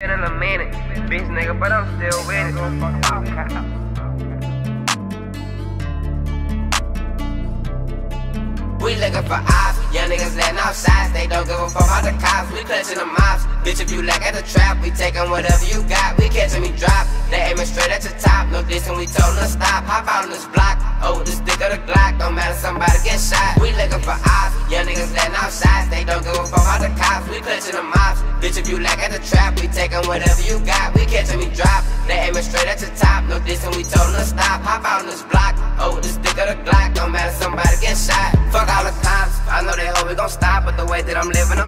in a minute, bitch nigga, but I'm still with it. We looking for ops, young niggas letting off shots. They don't give a fuck about the cops. We clutching the mops. Bitch, if you lack at the trap, we taking whatever you got. We catching me drop. They aiming straight at the top. No dissing, we told them to stop. Hop out on this block. Oh, the stick of the Glock. Don't matter, somebody get shot. We looking for ops, young niggas letting off shots. They don't give a fuck about the cops. We clutching the mops. Bitch, if you lack at the trap, we taking whatever you got. We catch and we drop. They aiming straight at the top. No dissing, we told them to stop. Hop out on this block. Oh, the stick of the Glock. No matter, somebody get shot. Fuck all the cops. I know they hope we gon' stop, but the way that I'm living, I'm